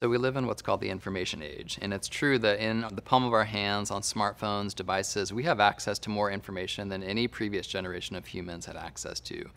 So we live in what's called the information age, and it's true that in the palm of our hands, on smartphones, devices, we have access to more information than any previous generation of humans had access to.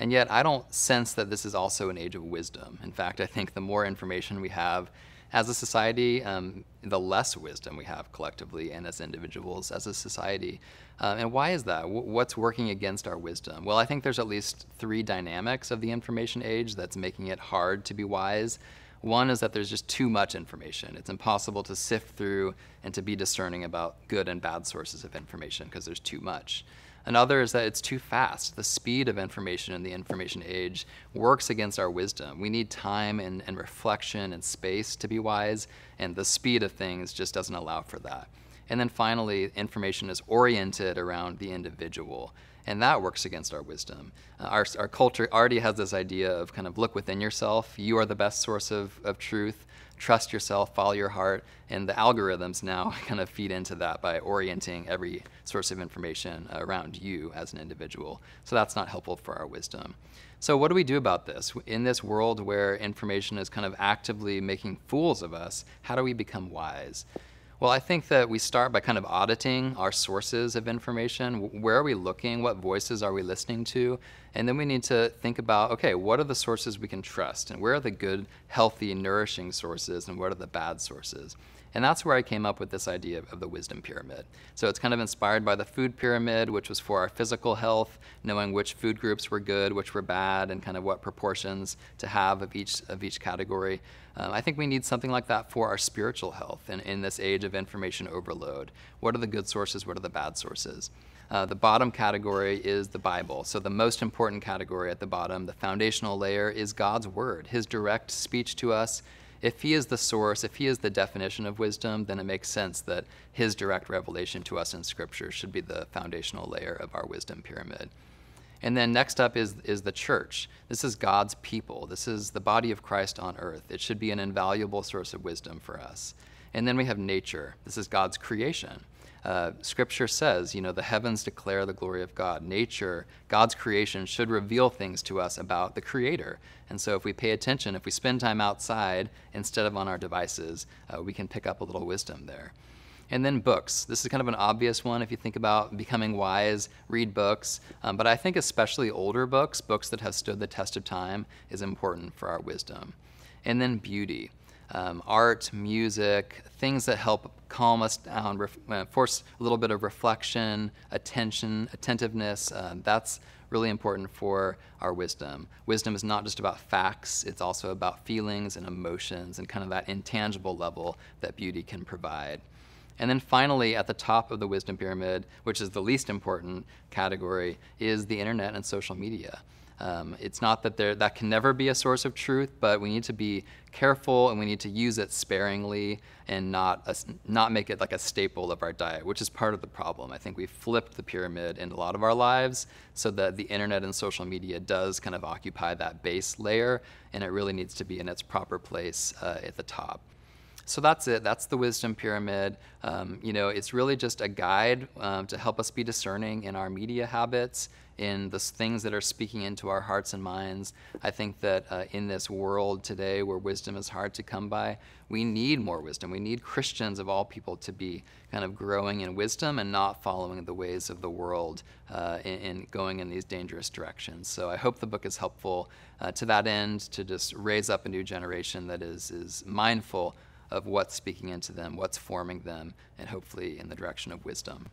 And yet, I don't sense that this is also an age of wisdom. In fact, I think the more information we have as a society, um, the less wisdom we have collectively and as individuals, as a society. Uh, and why is that? W- what's working against our wisdom? Well, I think there's at least three dynamics of the information age that's making it hard to be wise. One is that there's just too much information. It's impossible to sift through and to be discerning about good and bad sources of information because there's too much. Another is that it's too fast. The speed of information in the information age works against our wisdom. We need time and, and reflection and space to be wise, and the speed of things just doesn't allow for that. And then finally, information is oriented around the individual and that works against our wisdom. Uh, our, our culture already has this idea of kind of look within yourself. You are the best source of, of truth. Trust yourself, follow your heart, and the algorithms now kind of feed into that by orienting every source of information around you as an individual. So that's not helpful for our wisdom. So, what do we do about this? In this world where information is kind of actively making fools of us, how do we become wise? Well, I think that we start by kind of auditing our sources of information. Where are we looking? What voices are we listening to? And then we need to think about okay, what are the sources we can trust? And where are the good, healthy, nourishing sources? And what are the bad sources? And that's where I came up with this idea of, the wisdom pyramid. So it's kind of inspired by the food pyramid, which was for our physical health, knowing which food groups were good, which were bad, and kind of what proportions to have of each of each category. Um, I think we need something like that for our spiritual health in, in this age of information overload. What are the good sources? What are the bad sources? Uh, the bottom category is the Bible. So, the most important category at the bottom, the foundational layer, is God's Word, His direct speech to us, if he is the source, if he is the definition of wisdom, then it makes sense that his direct revelation to us in Scripture should be the foundational layer of our wisdom pyramid. And then next up is, is the church. This is God's people. This is the body of Christ on earth. It should be an invaluable source of wisdom for us. And then we have nature. This is God's creation. Uh, scripture says, you know, the heavens declare the glory of God. Nature, God's creation, should reveal things to us about the Creator. And so, if we pay attention, if we spend time outside instead of on our devices, uh, we can pick up a little wisdom there. And then books. This is kind of an obvious one if you think about becoming wise, read books. Um, but I think especially older books, books that have stood the test of time, is important for our wisdom. And then beauty um, art, music, things that help calm us down, uh, force a little bit of reflection, attention, attentiveness. Uh, that's really important for our wisdom. Wisdom is not just about facts, it's also about feelings and emotions and kind of that intangible level that beauty can provide. And then finally, at the top of the wisdom pyramid, which is the least important category, is the internet and social media. Um, it's not that there that can never be a source of truth, but we need to be careful and we need to use it sparingly and not a, not make it like a staple of our diet, which is part of the problem. I think we flipped the pyramid in a lot of our lives so that the internet and social media does kind of occupy that base layer, and it really needs to be in its proper place uh, at the top. So that's it. That's the wisdom pyramid. Um, you know, it's really just a guide um, to help us be discerning in our media habits in the things that are speaking into our hearts and minds. I think that uh, in this world today where wisdom is hard to come by, we need more wisdom. We need Christians of all people to be kind of growing in wisdom and not following the ways of the world uh, in, going in these dangerous directions. So I hope the book is helpful uh, to that end to just raise up a new generation that is, is mindful of what's speaking into them, what's forming them, and hopefully in the direction of wisdom.